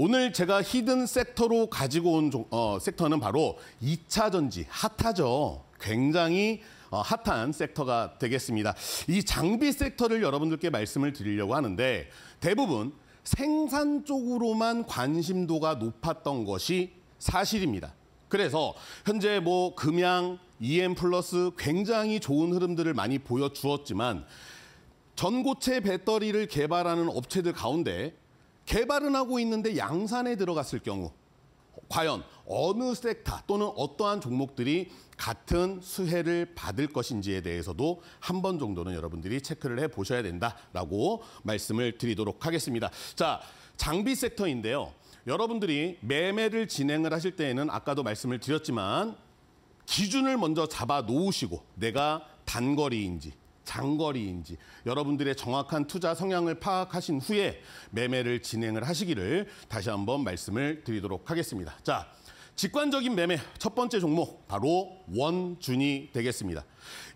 오늘 제가 히든 섹터로 가지고 온 종- 어, 섹터는 바로 2차 전지 핫하죠. 굉장히 어, 핫한 섹터가 되겠습니다. 이 장비 섹터를 여러분들께 말씀을 드리려고 하는데 대부분 생산 쪽으로만 관심도가 높았던 것이 사실입니다. 그래서 현재 뭐 금양, EM 플러스 굉장히 좋은 흐름들을 많이 보여주었지만 전고체 배터리를 개발하는 업체들 가운데 개발은 하고 있는데 양산에 들어갔을 경우 과연 어느 섹터 또는 어떠한 종목들이 같은 수혜를 받을 것인지에 대해서도 한 번 정도는 여러분들이 체크를 해 보셔야 된다라고 말씀을 드리도록 하겠습니다. 자, 장비 섹터인데요. 여러분들이 매매를 진행을 하실 때에는 아까도 말씀을 드렸지만 기준을 먼저 잡아 놓으시고 내가 단거리인지 장거리인지 여러분들의 정확한 투자 성향을 파악하신 후에 매매를 진행을 하시기를 다시 한번 말씀을 드리도록 하겠습니다. 자, 직관적인 매매 첫 번째 종목 바로 원준이 되겠습니다.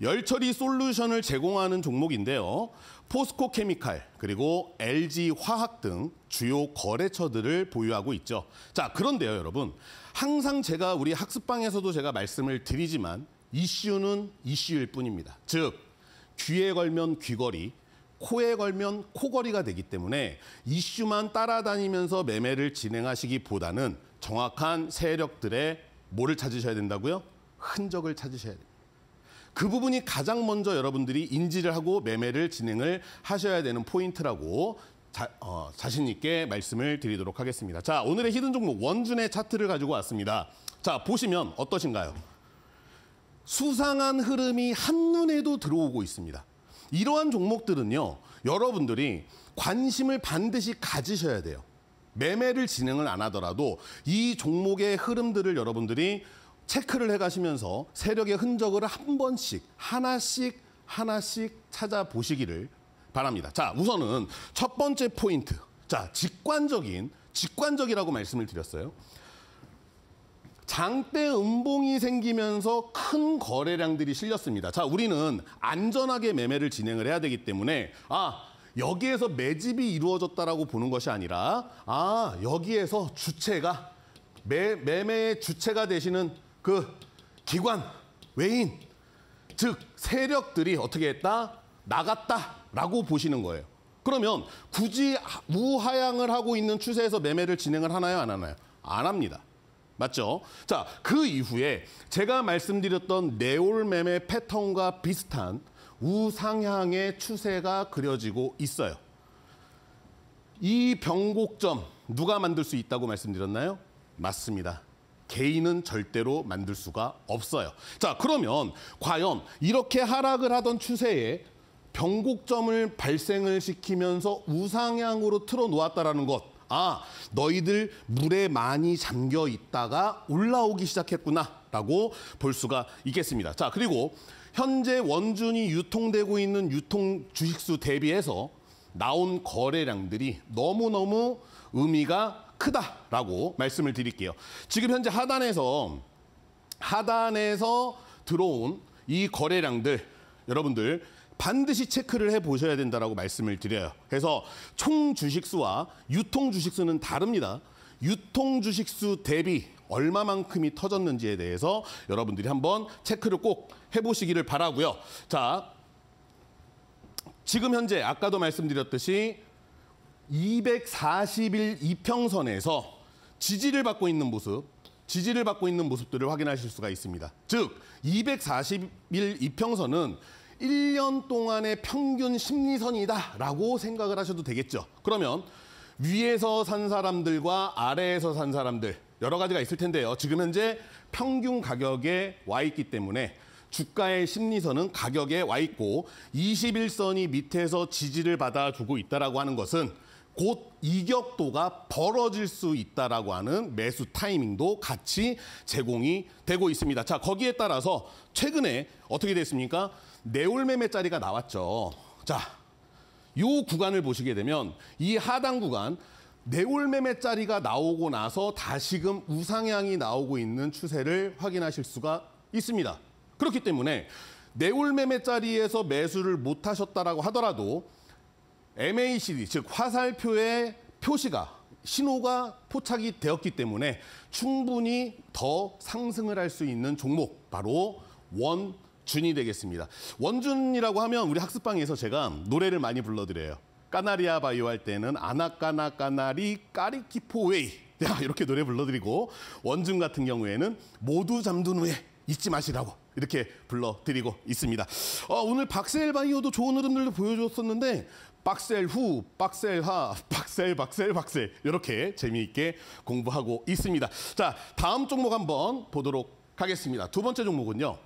열처리 솔루션을 제공하는 종목인데요. 포스코 케미칼 그리고 LG 화학 등 주요 거래처들을 보유하고 있죠. 자, 그런데요, 여러분. 항상 제가 우리 학습방에서도 제가 말씀을 드리지만 이슈는 이슈일 뿐입니다. 즉 귀에 걸면 귀걸이, 코에 걸면 코걸이가 되기 때문에 이슈만 따라다니면서 매매를 진행하시기보다는 정확한 세력들의 뭐를 찾으셔야 된다고요? 흔적을 찾으셔야 됩니다. 그 부분이 가장 먼저 여러분들이 인지를 하고 매매를 진행을 하셔야 되는 포인트라고 자, 어, 자신 있게 말씀을 드리도록 하겠습니다. 자, 오늘의 hidden 종목 원준의 차트를 가지고 왔습니다. 자, 보시면 어떠신가요? 수상한 흐름이 한눈에도 들어오고 있습니다. 이러한 종목들은요, 여러분들이 관심을 반드시 가지셔야 돼요. 매매를 진행을 안 하더라도 이 종목의 흐름들을 여러분들이 체크를 해 가시면서 세력의 흔적을 한 번씩, 하나씩, 하나씩 찾아보시기를 바랍니다. 자, 우선은 첫 번째 포인트. 자, 직관적인, 직관적이라고 말씀을 드렸어요. 장대 음봉이 생기면서 큰 거래량들이 실렸습니다. 자, 우리는 안전하게 매매를 진행을 해야 되기 때문에 아, 여기에서 매집이 이루어졌다라고 보는 것이 아니라 아, 여기에서 주체가 매, 매매의 주체가 되시는 그 기관, 외인, 즉 세력들이 어떻게 했다? 나갔다라고 보시는 거예요. 그러면 굳이 우하향을 하고 있는 추세에서 매매를 진행을 하나요, 안 하나요? 안 합니다. 맞죠? 자, 그 이후에 제가 말씀드렸던 네올 매매 패턴과 비슷한 우상향의 추세가 그려지고 있어요. 이 변곡점 누가 만들 수 있다고 말씀드렸나요? 맞습니다. 개인은 절대로 만들 수가 없어요. 자, 그러면 과연 이렇게 하락을 하던 추세에 변곡점을 발생을 시키면서 우상향으로 틀어 놓았다라는 것. 아, 너희들 물에 많이 잠겨 있다가 올라오기 시작했구나라고 볼 수가 있겠습니다. 자, 그리고 현재 원준이 유통되고 있는 유통 주식수 대비해서 나온 거래량들이 너무너무 의미가 크다라고 말씀을 드릴게요. 지금 현재 하단에서 하단에서 들어온 이 거래량들 여러분들 반드시 체크를 해 보셔야 된다라고 말씀을 드려요. 그래서 총 주식수와 유통 주식수는 다릅니다. 유통 주식수 대비 얼마만큼이 터졌는지에 대해서 여러분들이 한번 체크를 꼭 해보시기를 바라고요. 자, 지금 현재 아까도 말씀드렸듯이 240일 이평선에서 지지를 받고 있는 모습, 지지를 받고 있는 모습들을 확인하실 수가 있습니다. 즉, 240일 이평선은 1년 동안의 평균 심리선이다라고 생각을 하셔도 되겠죠. 그러면 위에서 산 사람들과 아래에서 산 사람들 여러 가지가 있을 텐데요. 지금 현재 평균 가격에 와 있기 때문에 주가의 심리선은 가격에 와 있고 21선이 밑에서 지지를 받아주고 있다라고 하는 것은 곧 이격도가 벌어질 수 있다라고 하는 매수 타이밍도 같이 제공이 되고 있습니다. 자, 거기에 따라서 최근에 어떻게 됐습니까? 네올 매매짜리가 나왔죠. 자, 이 구간을 보시게 되면 이 하단 구간 네올 매매짜리가 나오고 나서 다시금 우상향이 나오고 있는 추세를 확인하실 수가 있습니다. 그렇기 때문에 네올 매매짜리에서 매수를 못 하셨다라고 하더라도 MACD 즉 화살표의 표시가 신호가 포착이 되었기 때문에 충분히 더 상승을 할 수 있는 종목 바로 원준이 되겠습니다. 원준이라고 하면 우리 학습방에서 제가 노래를 많이 불러드려요. 까나리아 바이오 할 때는 아나까나 까나리 까리키포웨이 이렇게 노래 불러드리고 원준 같은 경우에는 모두 잠든 후에 잊지 마시라고 이렇게 불러드리고 있습니다. 어, 오늘 박셀 바이오도 좋은 흐름들도 보여줬었는데 박셀 후, 박셀 하, 박셀, 박셀, 박셀 이렇게 재미있게 공부하고 있습니다. 자, 다음 종목 한번 보도록 하겠습니다. 두 번째 종목은요.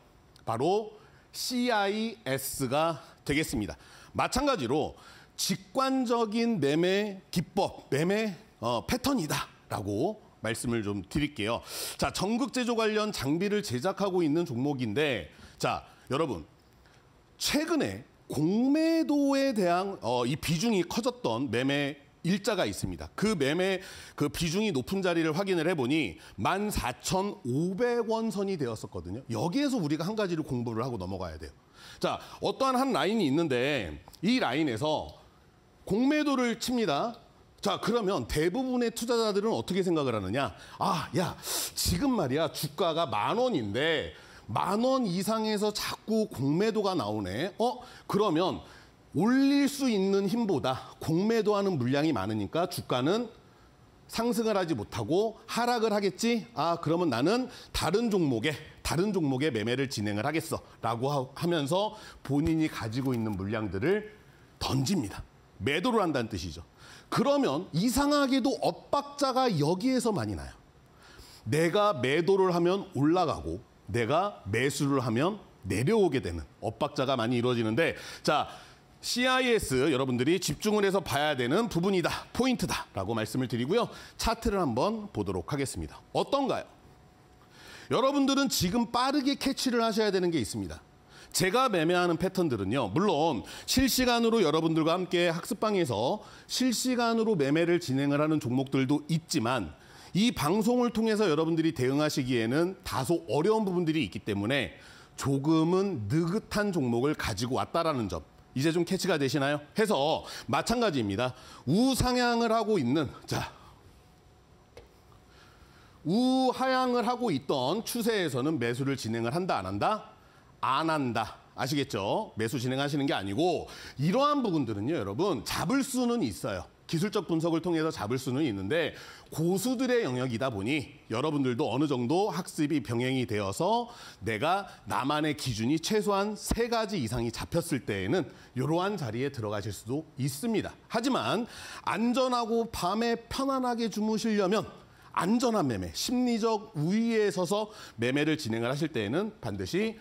바로 CIS가 되겠습니다. 마찬가지로 직관적인 매매 기법, 매매 어, 패턴이다라고 말씀을 좀 드릴게요. 자, 전극 제조 관련 장비를 제작하고 있는 종목인데, 자, 여러분 최근에 공매도에 대한 어, 이 비중이 커졌던 매매 일자가 있습니다. 그 매매 그 비중이 높은 자리를 확인을 해보니 14,500원 선이 되었었거든요. 여기에서 우리가 한 가지를 공부를 하고 넘어가야 돼요. 자, 어떠한 한 라인이 있는데 이 라인에서 공매도를 칩니다. 자, 그러면 대부분의 투자자들은 어떻게 생각을 하느냐? 아, 야, 지금 말이야, 주가가 만 원인데, 만 원 이상에서 자꾸 공매도가 나오네. 어, 그러면 올릴 수 있는 힘보다 공매도하는 물량이 많으니까 주가는 상승을 하지 못하고 하락을 하겠지? 아, 그러면 나는 다른 종목에, 다른 종목에 매매를 진행을 하겠어. 라고 하면서 본인이 가지고 있는 물량들을 던집니다. 매도를 한다는 뜻이죠. 그러면 이상하게도 엇박자가 여기에서 많이 나요. 내가 매도를 하면 올라가고 내가 매수를 하면 내려오게 되는 엇박자가 많이 이루어지는데 자 CIS 여러분들이 집중을 해서 봐야 되는 부분이다 포인트다라고 말씀을 드리고요 차트를 한번 보도록 하겠습니다 어떤가요? 여러분들은 지금 빠르게 캐치를 하셔야 되는 게 있습니다 제가 매매하는 패턴들은요. 물론 실시간으로 여러분들과 함께 학습방에서 실시간으로 매매를 진행을 하는 종목들도 있지만 이 방송을 통해서 여러분들이 대응하시기에는 다소 어려운 부분들이 있기 때문에 조금은 느긋한 종목을 가지고 왔다라는 점. 이제 좀 캐치가 되시나요? 해서 마찬가지입니다. 우상향을 하고 있는 자 우하향을 하고 있던 추세에서는 매수를 진행을 한다 안 한다? 안 한다. 아시겠죠? 매수 진행하시는 게 아니고 이러한 부분들은요, 여러분 잡을 수는 있어요. 기술적 분석을 통해서 잡을 수는 있는데 고수들의 영역이다 보니 여러분들도 어느 정도 학습이 병행이 되어서 내가 나만의 기준이 최소한 세 가지 이상이 잡혔을 때에는 이러한 자리에 들어가실 수도 있습니다. 하지만 안전하고 밤에 편안하게 주무시려면 안전한 매매, 심리적 우위에 서서 매매를 진행을 하실 때에는 반드시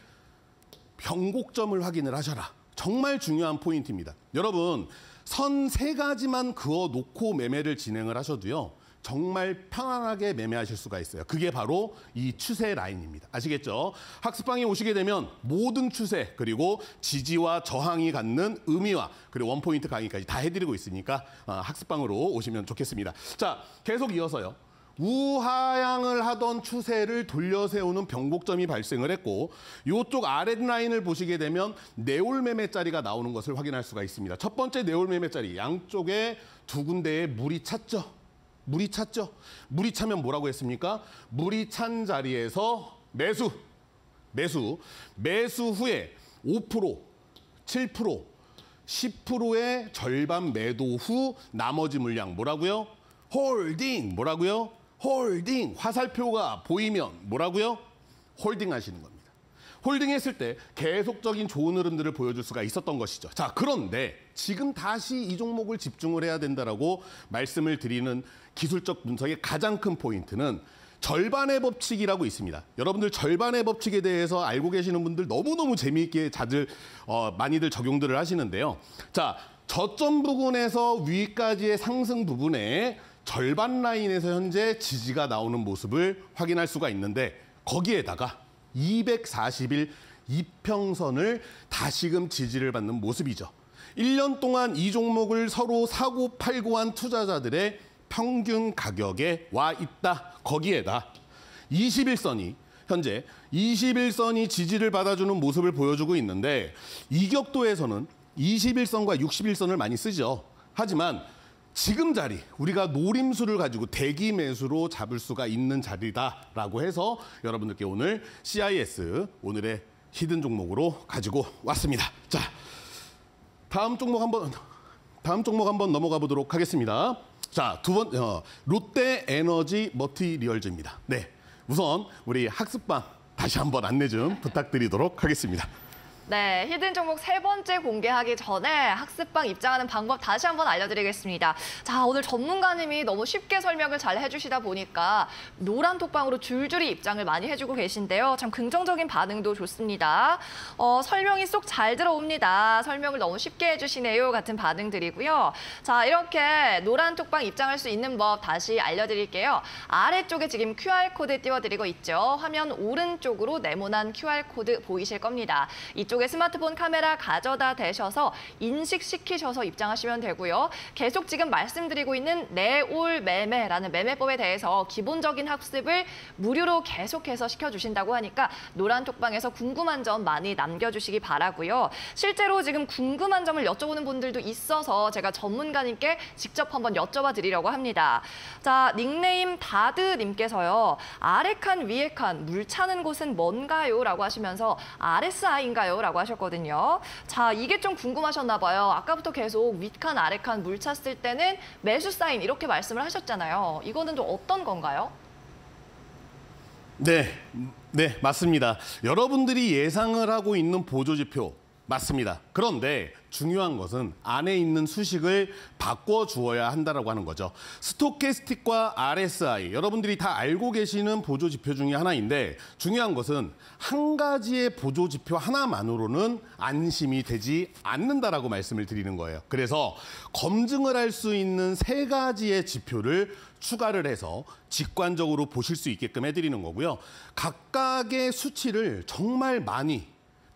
변곡점을 확인을 하셔라. 정말 중요한 포인트입니다. 여러분, 선 세 가지만 그어 놓고 매매를 진행을 하셔도요. 정말 편안하게 매매하실 수가 있어요. 그게 바로 이 추세 라인입니다. 아시겠죠? 학습방에 오시게 되면 모든 추세 그리고 지지와 저항이 갖는 의미와 그리고 원포인트 강의까지 다 해드리고 있으니까 어, 학습방으로 오시면 좋겠습니다. 자, 계속 이어서요. 우하향을 하던 추세를 돌려 세우는 변곡점이 발생을 했고 이쪽 아랫 라인을 보시게 되면 네올 매매자리가 나오는 것을 확인할 수가 있습니다. 첫 번째 네올 매매자리 양쪽에 두 군데에 물이 찼죠. 물이 찼죠. 물이 차면 뭐라고 했습니까? 물이 찬 자리에서 매수, 매수, 매수 후에 5%, 7%, 10%의 절반 매도 후 나머지 물량 뭐라고요? 홀딩 뭐라고요? 홀딩 화살표가 보이면 뭐라고요? 홀딩 하시는 겁니다. 홀딩 했을 때 계속적인 좋은 흐름들을 보여줄 수가 있었던 것이죠. 자, 그런데 지금 다시 이 종목을 집중을 해야 된다라고 말씀을 드리는 기술적 분석의 가장 큰 포인트는 절반의 법칙이라고 있습니다. 여러분들 절반의 법칙에 대해서 알고 계시는 분들 너무너무 재미있게 자들 어, 많이들 적용들을 하시는데요. 자, 저점 부분에서 위까지의 상승 부분에 절반 라인에서 현재 지지가 나오는 모습을 확인할 수가 있는데 거기에다가 240일 이평선을 다시금 지지를 받는 모습이죠. 1년 동안 이 종목을 서로 사고 팔고 한 투자자들의 평균 가격에 와 있다. 거기에다 21선이 현재 21선이 지지를 받아주는 모습을 보여주고 있는데 이격도에서는 21선과 61선을 많이 쓰죠. 하지만 지금 자리 우리가 노림수를 가지고 대기 매수로 잡을 수가 있는 자리다라고 해서 여러분들께 오늘 CIS 오늘의 히든 종목으로 가지고 왔습니다. 자, 다음 종목 한번 다음 종목 한번 넘어가 보도록 하겠습니다. 자, 두 번, 어, 롯데 에너지 머티리얼즈입니다. 네. 우선 우리 학습방 다시 한번 안내 좀 부탁드리도록 하겠습니다. 네, 히든 종목 세 번째 공개하기 전에 학습방 입장하는 방법 다시 한번 알려드리겠습니다. 자, 오늘 전문가님이 너무 쉽게 설명을 잘 해주시다 보니까 노란 톡방으로 줄줄이 입장을 많이 해주고 계신데요. 참 긍정적인 반응도 좋습니다. 어, 설명이 쏙 잘 들어옵니다. 설명을 너무 쉽게 해주시네요. 같은 반응들이고요. 자, 이렇게 노란 톡방 입장할 수 있는 법 다시 알려드릴게요. 아래쪽에 지금 QR코드 띄워드리고 있죠. 화면 오른쪽으로 네모난 QR코드 보이실 겁니다. 이쪽 이쪽에 스마트폰 카메라 가져다 대셔서 인식시키셔서 입장하시면 되고요. 계속 지금 말씀드리고 있는 내올 매매라는 매매법에 대해서 기본적인 학습을 무료로 계속해서 시켜주신다고 하니까 노란 톡방에서 궁금한 점 많이 남겨주시기 바라고요. 실제로 지금 궁금한 점을 여쭤보는 분들도 있어서 제가 전문가님께 직접 한번 여쭤봐 드리려고 합니다. 자, 닉네임 다드님께서요. 아래 칸, 위에 칸, 물 차는 곳은 뭔가요? 라고 하시면서 RSI인가요? 라고 하셨거든요. 자, 이게 좀 궁금하셨나 봐요. 아까부터 계속 윗칸, 아래칸 물 찼을 때는 매수 사인 이렇게 말씀을 하셨잖아요. 이거는 좀 어떤 건가요? 네, 네, 맞습니다. 여러분들이 예상을 하고 있는 보조지표 맞습니다. 그런데 중요한 것은 안에 있는 수식을 바꿔 주어야 한다라고 하는 거죠. 스토캐스틱과 RSI 여러분들이 다 알고 계시는 보조 지표 중에 하나인데 중요한 것은 한 가지의 보조 지표 하나만으로는 안심이 되지 않는다라고 말씀을 드리는 거예요. 그래서 검증을 할 수 있는 세 가지의 지표를 추가를 해서 직관적으로 보실 수 있게끔 해드리는 거고요. 각각의 수치를 정말 많이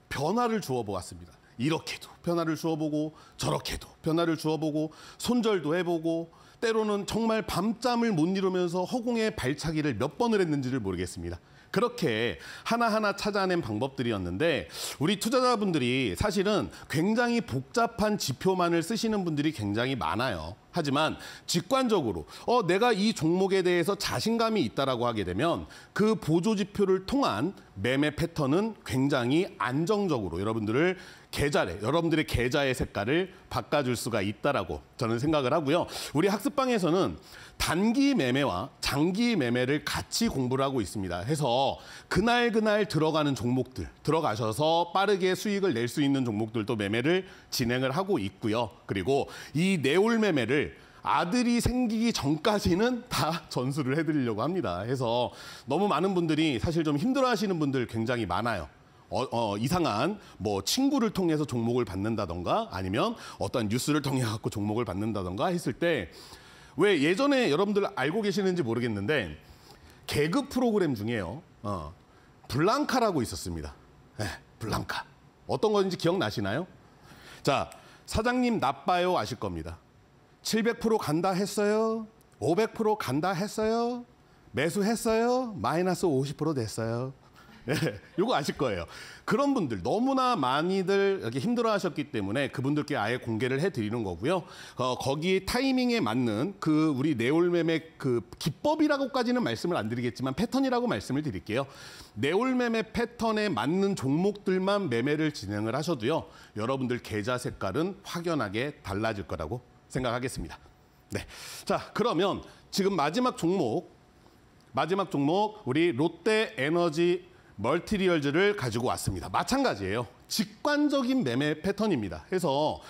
변화를 주어 보았습니다. 이렇게도 변화를 주어보고 저렇게도 변화를 주어보고 손절도 해보고 때로는 정말 밤잠을 못 이루면서 허공에 발차기를 몇 번을 했는지를 모르겠습니다. 그렇게 하나하나 찾아낸 방법들이었는데 우리 투자자분들이 사실은 굉장히 복잡한 지표만을 쓰시는 분들이 굉장히 많아요. 하지만 직관적으로 어 내가 이 종목에 대해서 자신감이 있다라고 하게 되면 그 보조 지표를 통한 매매 패턴은 굉장히 안정적으로 여러분들을 계좌에 여러분들의 계좌의 색깔을 바꿔줄 수가 있다라고 저는 생각을 하고요. 우리 학습방에서는 단기 매매와 장기 매매를 같이 공부를 하고 있습니다. 해서 그날 그날 들어가는 종목들 들어가셔서 빠르게 수익을 낼 수 있는 종목들도 매매를 진행을 하고 있고요. 그리고 이 내올 매매를 아들이 생기기 전까지는 다 전수를 해드리려고 합니다. 해서 너무 많은 분들이 사실 좀 힘들어하시는 분들 굉장히 많아요. 어, 어, 이상한 뭐 친구를 통해서 종목을 받는다던가 아니면 어떤 뉴스를 통해 갖고 종목을 받는다던가 했을 때 왜 예전에 여러분들 알고 계시는지 모르겠는데 개그 프로그램 중에요. 어, 블랑카라고 있었습니다. 네, 블랑카. 어떤 건지 기억나시나요? 자, 사장님 나빠요 아실 겁니다. 700% 간다 했어요. 500% 간다 했어요. 매수했어요. 마이너스 50% 됐어요. 네, 요거 아실 거예요. 그런 분들 너무나 많이들 이렇게 힘들어하셨기 때문에 그분들께 아예 공개를 해드리는 거고요. 어, 거기 타이밍에 맞는 그 우리 네올매매 그 기법이라고까지는 말씀을 안 드리겠지만 패턴이라고 말씀을 드릴게요. 네올매매 패턴에 맞는 종목들만 매매를 진행을 하셔도요. 여러분들 계좌 색깔은 확연하게 달라질 거라고 생각하겠습니다. 네, 자 그러면 지금 마지막 종목 마지막 종목 우리 롯데 에너지 멀티리얼즈를 가지고 왔습니다. 마찬가지예요. 직관적인 매매 패턴입니다. 그래서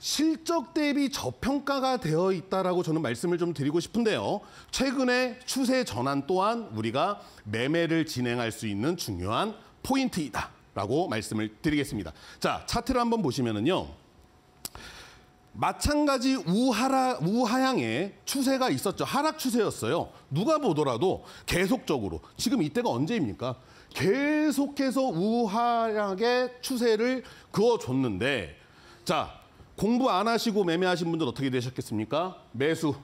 실적 대비 저평가가 되어 있다라고 저는 말씀을 좀 드리고 싶은데요. 최근에 추세 전환 또한 우리가 매매를 진행할 수 있는 중요한 포인트이다라고 말씀을 드리겠습니다. 자, 차트를 한번 보시면은요. 마찬가지 우하라, 우하향의 추세가 있었죠. 하락 추세였어요. 누가 보더라도 계속적으로. 지금 이때가 언제입니까? 계속해서 우하향의 추세를 그어줬는데 자 공부 안 하시고 매매하신 분들 어떻게 되셨겠습니까? 매수,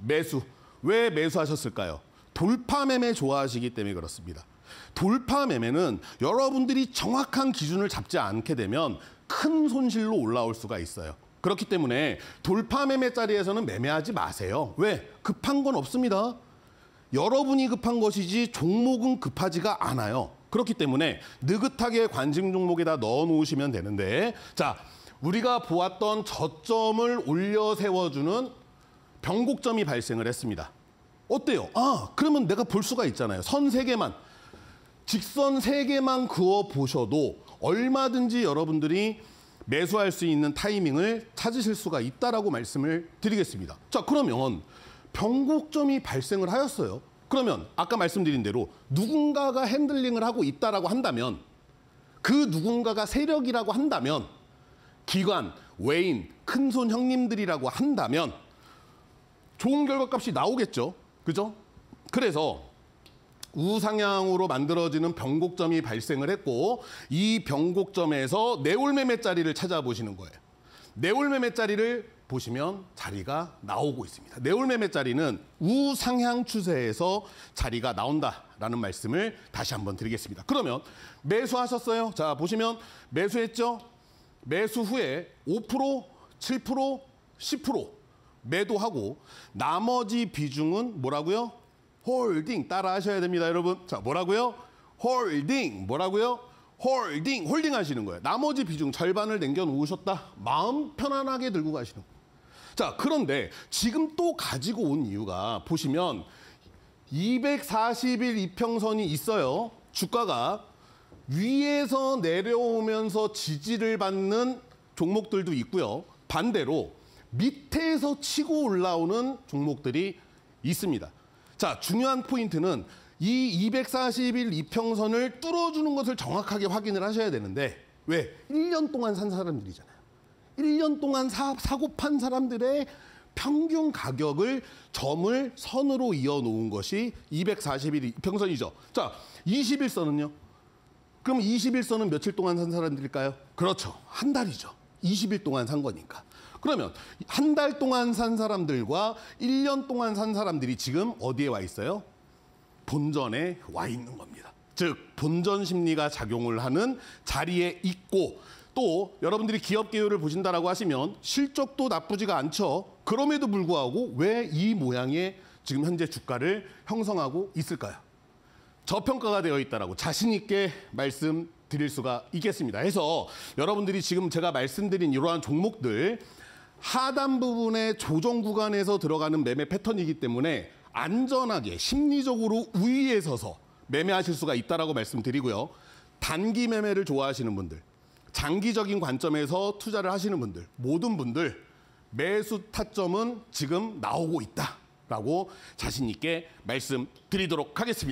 매수. 왜 매수하셨을까요? 돌파 매매 좋아하시기 때문에 그렇습니다. 돌파 매매는 여러분들이 정확한 기준을 잡지 않게 되면 큰 손실로 올라올 수가 있어요. 그렇기 때문에 돌파 매매 자리에서는 매매하지 마세요. 왜? 급한 건 없습니다. 여러분이 급한 것이지 종목은 급하지가 않아요. 그렇기 때문에 느긋하게 관심 종목에다 넣어 놓으시면 되는데 자, 우리가 보았던 저점을 올려 세워주는 변곡점이 발생을 했습니다. 어때요? 아, 그러면 내가 볼 수가 있잖아요. 선 세 개만. 직선 세 개만 그어 보셔도 얼마든지 여러분들이 매수할 수 있는 타이밍을 찾으실 수가 있다라고 말씀을 드리겠습니다. 자, 그러면 변곡점이 발생을 하였어요. 그러면 아까 말씀드린 대로 누군가가 핸들링을 하고 있다라고 한다면 그 누군가가 세력이라고 한다면 기관, 외인, 큰손 형님들이라고 한다면 좋은 결과값이 나오겠죠. 그죠? 그래서 우상향으로 만들어지는 변곡점이 발생을 했고 이 변곡점에서 내올 매매 자리를 찾아보시는 거예요. 내올 매매 자리를 보시면 자리가 나오고 있습니다. 내올 매매 자리는 우상향 추세에서 자리가 나온다라는 말씀을 다시 한번 드리겠습니다. 그러면 매수하셨어요? 자, 보시면 매수했죠? 매수 후에 5%, 7%, 10% 매도하고 나머지 비중은 뭐라고요? 홀딩 따라 하셔야 됩니다, 여러분. 자, 뭐라고요? 홀딩. 뭐라고요? 홀딩. 홀딩 하시는 거예요. 나머지 비중 절반을 남겨 놓으셨다. 마음 편안하게 들고 가시는 거예요. 자, 그런데 지금 또 가지고 온 이유가 보시면 240일 이평선이 있어요. 주가가 위에서 내려오면서 지지를 받는 종목들도 있고요. 반대로 밑에서 치고 올라오는 종목들이 있습니다. 자, 중요한 포인트는 이 240일 이평선을 뚫어주는 것을 정확하게 확인을 하셔야 되는데 왜? 1년 동안 산 사람들이잖아요. 1년 동안 사, 사고 판 사람들의 평균 가격을 점을 선으로 이어 놓은 것이 240일 이평선이죠. 자, 21선은요? 그럼 21선은 며칠 동안 산 사람들일까요? 그렇죠. 한 달이죠. 20일 동안 산 거니까. 그러면 한 달 동안 산 사람들과 1년 동안 산 사람들이 지금 어디에 와 있어요? 본전에 와 있는 겁니다. 즉 본전 심리가 작용을 하는 자리에 있고 또 여러분들이 기업 개요를 보신다라고 하시면 실적도 나쁘지가 않죠. 그럼에도 불구하고 왜 이 모양의 지금 현재 주가를 형성하고 있을까요? 저평가가 되어 있다라고 자신 있게 말씀드릴 수가 있겠습니다. 해서 여러분들이 지금 제가 말씀드린 이러한 종목들 하단 부분의 조정 구간에서 들어가는 매매 패턴이기 때문에 안전하게 심리적으로 우위에 서서 매매하실 수가 있다라고 말씀드리고요. 단기 매매를 좋아하시는 분들, 장기적인 관점에서 투자를 하시는 분들, 모든 분들 매수 타점은 지금 나오고 있다라고 자신 있게 말씀드리도록 하겠습니다.